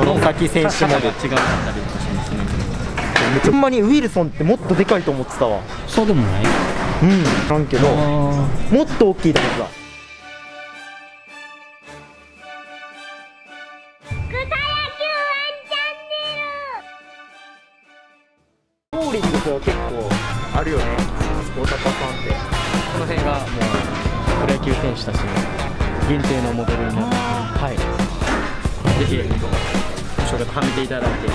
この先選手モデル違うかったりとかしますねほんまにウィルソンってもっとでかいと思ってたわ。そうでもない。うん。なんけどあもっと大きいと思ってたボーリングスは結構あるよねスポータカさんってこの辺がもうプロ野球選手たちの限定のモデルになってはい。ぜひお正月はめていただいて。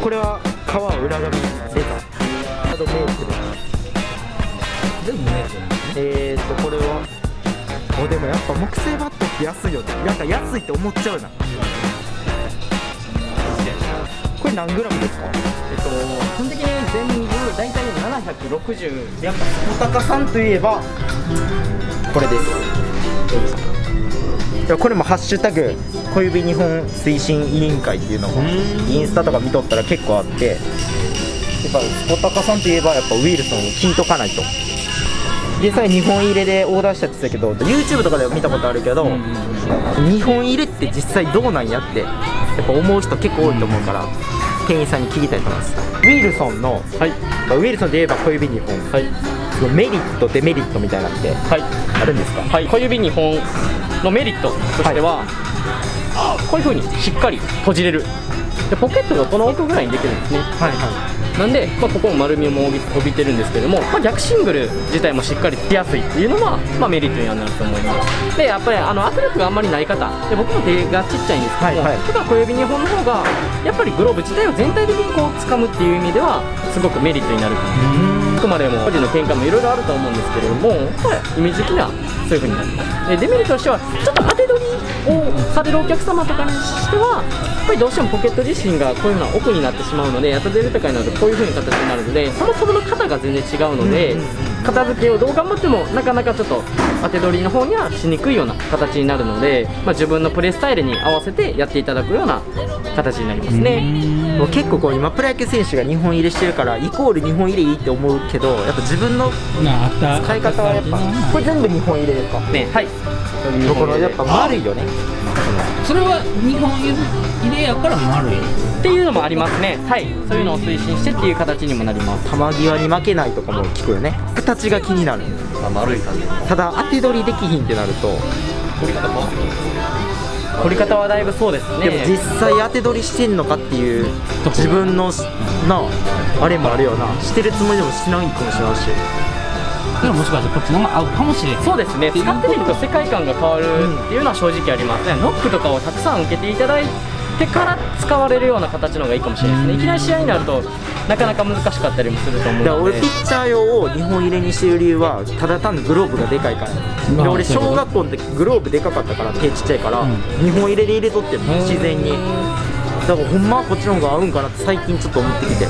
これは革を裏紙に出た。あとメークで全部メイクなんですねえーとこれはおでもやっぱ木製バットって安いよね。なんか安いって思っちゃうな。これ何グラムですか？えっと基本的に全部大体760やっぱスポタカさんといえばこれです。これも「ハッシュタグ小指日本推進委員会」っていうのもインスタとか見とったら結構あってやっぱスポタカさんといえばやっぱウィルソンを聞いとかないと。実際日本入れでオーダーしたって言ってたけど YouTube とかでは見たことあるけど、日本入れって実際どうなんやってやっぱ思う人結構多いと思うから、店員さんに聞きたいと思います。ウィルソンの、はい。まあウィルソンで言えば小指2本、はい。メリットデメリットみたいなのってはい。あるんですか？はい、小指2本のメリットとしては、こういう風にしっかり閉じれる。でポケットがこの奥ぐらいにできるんですね。はいはなんで、まあ、ここも丸みも帯びてるんですけども、まあ、逆シングル自体もしっかりつきやすいっていうのは、まあ、メリットにはなると思います。でやっぱりあの圧力があんまりない方で僕も手がちっちゃいんですけども、はいはい。だから小指2本の方がやっぱりグローブ自体を全体的にこう掴むっていう意味ではすごくメリットになるかなあくまでも個人の見解もいろいろあると思うんですけれども、まあイメージ的にはそういう風になります。でデメリットとしてはちょっと当てをされるお客様とかにしてはやっぱりどうしてもポケット自身がこういうのは奥になってしまうので当てるとかになるとこういう風に形になるのでそもそもの型が全然違うので片付けをどう頑張ってもなかなかちょっと当て取りの方にはしにくいような形になるので、まあ、自分のプレースタイルに合わせてやっていただくような形になりますね。う結構こう今プロ野球選手が日本入れしてるからイコール日本入れいいって思うけどやっぱ自分のなあった。使い方はやっぱこれ全部日本入れですか。ねはい。ところやっぱ丸いよね。それは日本入れやから丸い。っていうのもありますね。はい。そういうのを推進してっていう形にもなります。球際に負けないとかも聞くよね形が気になる。丸い感じ。ただ当て取りできひんってなると。掘り方はだいぶそうですね。でも実際当て取りしてんのかっていう自分のなあれもあるよな。してるつもりでもしないかもしれないし。でももしかしてこっちの方が合うかもしれないそうですね。使ってみると世界観が変わるっていうのは正直あります。ねノックとかをたくさん受けていただいてから使われるような形の方がいいかもしれないですね。いきなり試合になるとなかなか難しかったりもすると思うだからので俺ピッチャー用を日本入れにしてる理由はただ単にグローブがでかいから。でまあ俺小学校の時グローブでかかったから手ちっちゃいから、うん。日本入れで入れとっても自然に。だからほんまはこっちの方が合うんかなって最近ちょっと思ってきて。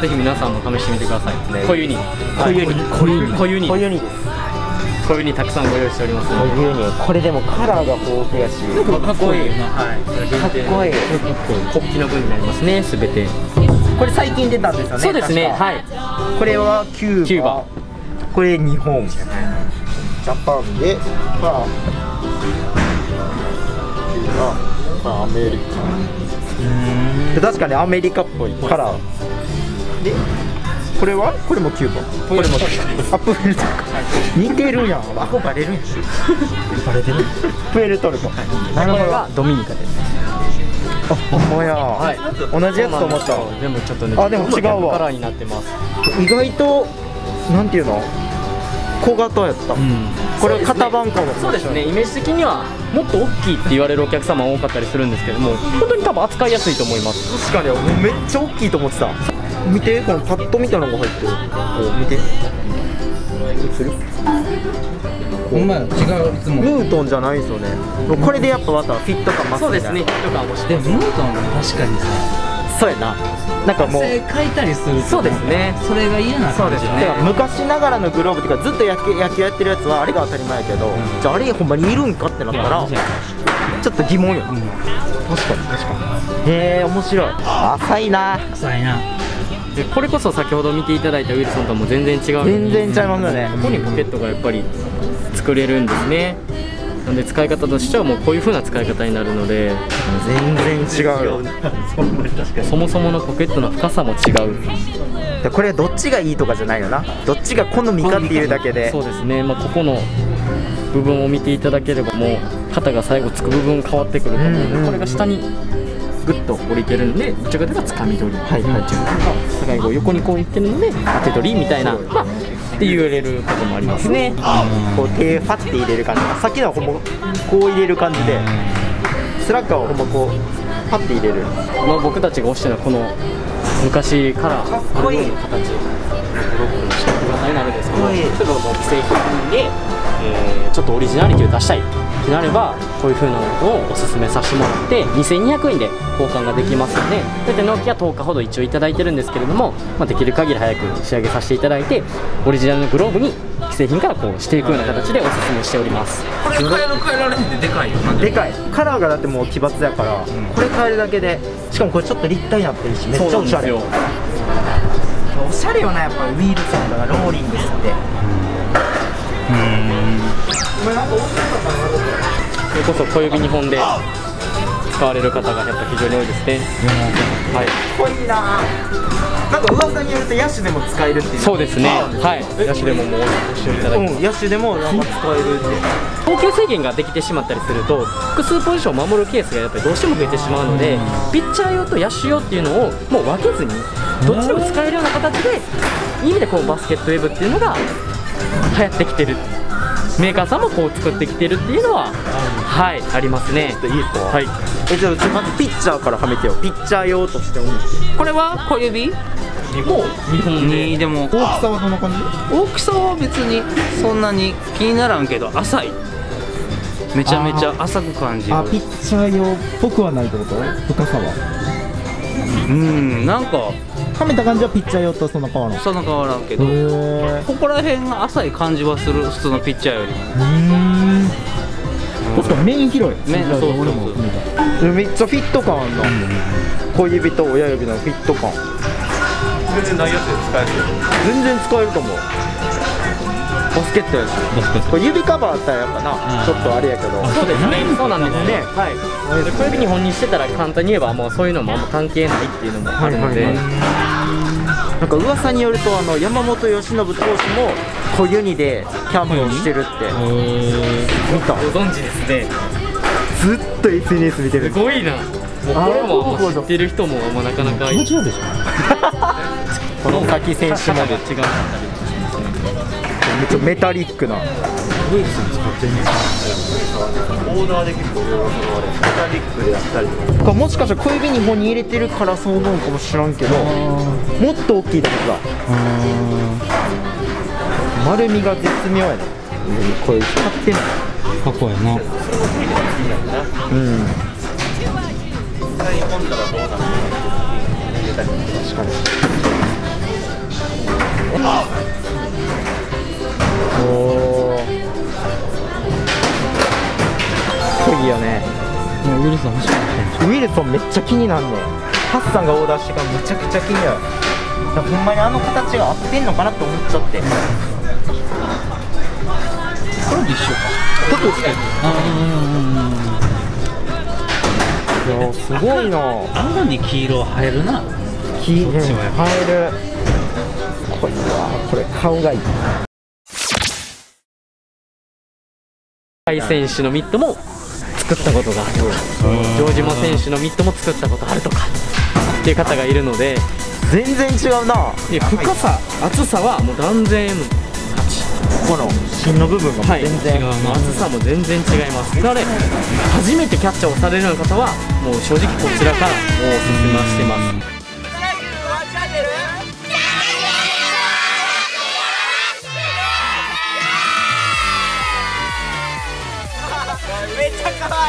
ぜひ皆さんも試してみてください。小湯に。小湯に。小湯に。小湯に。小湯にです小湯にたくさんご用意しておりますので。小湯にこれでもカラーが豊富やし。かっこいい。なはいかっこいい。国旗の分になりますねすべて。これ最近出たんですよねそうですね。はい。これはキューバ。キューバ。これ日本。 Japan でまあまあアメリカ。確かにアメリカっぽいカラー。でこれは？これもキューバ。これもあプエルトルコ似てるやん。あこバレるやんバレてるプエルトルコ。なるほどこれがドミニカですあほや、はい。同じやつと思った。全部ちょっとねあでも違うわ。カラーになってます。意外となんていうの？小型やった、これ型番かも。そうですね。イメージ的にはもっと大きいって言われるお客様多かったりするんですけども本当に多分扱いやすいと思います。確かに。もうめっちゃ大きいと思ってた。見て。このパッドみたいなのが入ってる。こう見て映る？ほん違ういつも。ムートンじゃないんですよね。これでやっぱまたフィット感増すそうですね。みたいとかもしでもムートンも確かにさ。なそうやな。なんかもう。汗かいたりするとそうですね。それが嫌な感じそうですね。昔ながらのグローブっていうかずっと野球野球やってるやつはあれが当たり前やけど、じゃああれほんまにいるんかってなったらちょっと疑問よ、確かに確かに。へえ面白い。浅いな。臭いなでこれこそ先ほど見ていただいたウィルソンとも全然違う全然ちゃいますよね。ここにポケットがやっぱり作れるんですね。なんで使い方としてはもうこういう風な使い方になるので。全然違うよ。そもそものポケットの深さも違う。でこれどっちがいいとかじゃないよな。どっちが好みかっていうだけで。そうですね、まあ、ここの部分を見ていただければもう肩が最後つく部分変わってくると思うので、うんうん。これが下にグッと降りてるんでどっちかというとつかみ取り、はいはい、最後横にこういってるので当て取りみたいな、まあ、って言われることもありますね。こう手ファって入れる感じ。さっきのはほんまこう入れる感じでスラッガーはほんまこうパッて入れる。まあ、僕たちが推してるのはこの昔からかっこいい。あるような形型になるんですけどかっこいい例えばもう既製品で、えーちょっとオリジナリティを出したいってなればこういう風なのをおすすめさせてもらって2200円で交換ができますので大体納期は10日ほど一応いただいてるんですけれども、まあ、できる限り早く仕上げさせていただいてオリジナルのグローブに既製品からこうしていくような形でおすすめしております。これ変える変えられんででかいよな。んでかい。カラーがだってもう奇抜やから、これ変えるだけでしかもこれちょっと立体になってるしめっちゃおしゃれ。おしゃれよなやっぱウィールソンとかローリングスってそれこそ小指2本で使われる方がやっぱ非常に多いですね。はい。かっこいいな。なんか噂によるとヤシでも使えるっていう。そうですね。はい。ヤシでももういただきうんヤシでもなんか使えるって投球制限ができてしまったりすると複数ポジションを守るケースがやっぱりどうしても増えてしまうのでピッチャー用と野手用っていうのをもう分けずにどっちでも使えるような形でいい意味でこうバスケットウェブっていうのが流行ってきてるメーカーさんもこう作ってきてるっていうのははいありますね。いいですか？はい。えじゃあまずピッチャーからはめてよ。ピッチャー用として思ってこれは小指？もう日本で。にで。も大きさはどんな感じ？大きさは別にそんなに気にならんけど浅い。めちゃめちゃ浅く感じる。あピッチャー用っぽくはないってこと？深さは。うんなんかはめた感じはピッチャー用とそんな変わらないそんな変わらんけどここら辺が浅い感じはする普通のピッチャーよりも。うん。確かに面広い。面そうそうそう。めっちゃフィット感あんな。小指と親指のフィット感。全然ないやつで使える全然使えると思うケットやし。これ指カバーあったらやっぱな、ちょっとあれやけど。そうですね。そうなんですね。はい。で小指2本にしてたら簡単に言えばもうそういうのもあんま関係ないっていうのもあるので、はいはいなんか噂によるとあの山本由伸投手も小ユニでキャンプをしてるって。見た？ご存知ですね。ずっと SNS 見てる。すごいな。もうこれも知ってる人ももうなかなか気持ち悪いでしょこの先選手まで。違うめっちゃメタリックな。オーダーで結構メタリックでやったりとか。もしかしたら小指2本に入れてるからそう思うかもしらんけどもっと大きいとこが丸みが絶妙やねこれ光ってない。かっこいいな。うん。確かに。おウィルソン欲しかったウィルソンめっちゃ気になんねん。ハッサンがオーダーしてからめちゃくちゃ気になる。だほんまにあの形が合ってんのかなって思っちゃって。これも一緒か？結構近いあいやすごいな青に黄色入るな。黄そっちはやっぱ入る。これはこれ顔がいい。甲斐選手のミットも作ったことがある。城島選手のミットも作ったことあるとかっていう方がいるので全然違うな。で深さ厚さはもう断然ここの芯の部分がはい。全然、違う厚さも全然違います。なので初めてキャッチャーをされるような方はもう正直こちらからおすすめはしてます Bye.